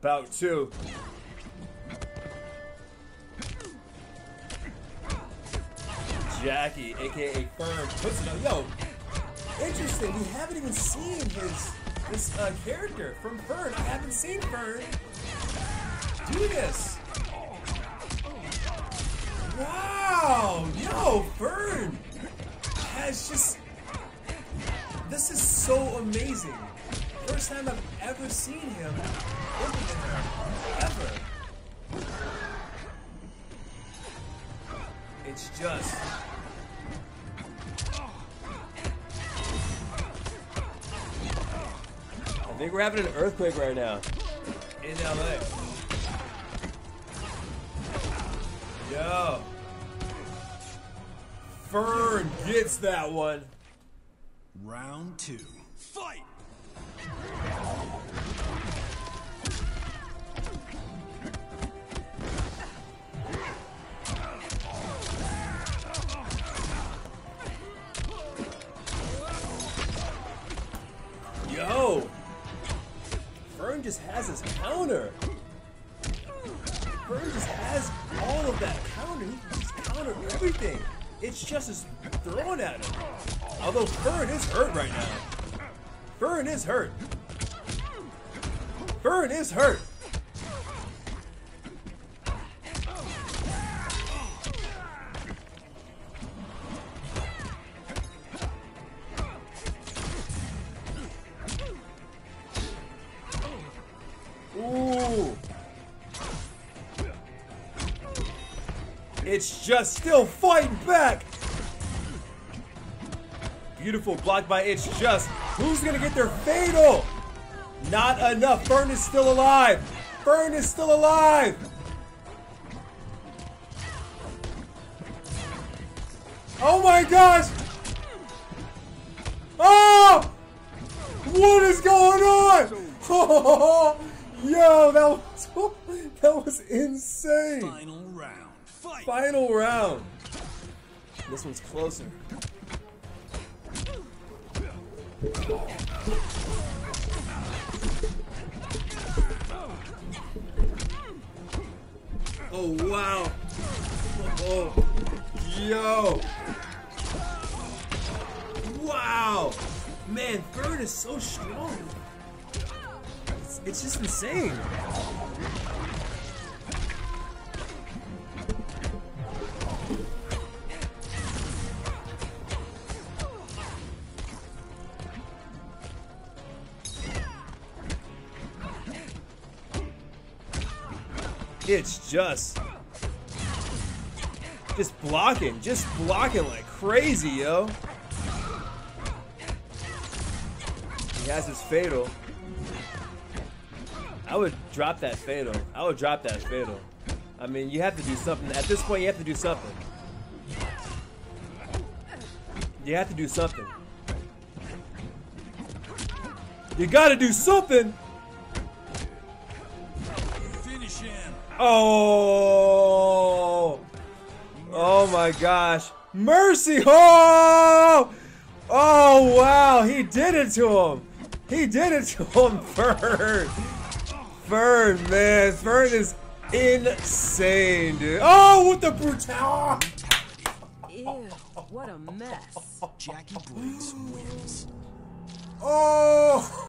Bout two. Jacqui, aka Fern, puts it on. Yo, interesting. We haven't even seen his this uh, character from Fern. I haven't seen Fern do this. Wow, yo, Fern has just. This is so amazing. First time I've ever seen him implement her. Ever. It's just. I think we're having an earthquake right now in LA. Yo. Fern gets that one. Round two. Just has his counter. Fern just has all of that counter. He can just counter everything. It's just as thrown at him. Although Fern is hurt right now. Fern is hurt. Fern is hurt. It's just still fighting back. Beautiful block by It's Just. Who's gonna get their fatal? Not enough. Fern is still alive. Fern is still alive. Oh my gosh! Oh! What is going on? Oh, yo, that was that was insane. Final round. Fight! Final round. This one's closer. Oh wow. Oh, yo. Wow. Man, Fern is so strong. It's, it's just insane. It's just just blocking, just blocking like crazy, yo. He has his fatal. I would drop that fatal. I would drop that fatal. I mean, you have to do something. At this point, you have to do something. You have to do something. You gotta do something! Oh! Oh my gosh. Mercy! Oh! Oh wow, he did it to him! He did it to him, Fern! Fern, man, Fern is insane, dude. Oh, with the brutality! Ew, what a mess. Jacqui Blades wins. Oh!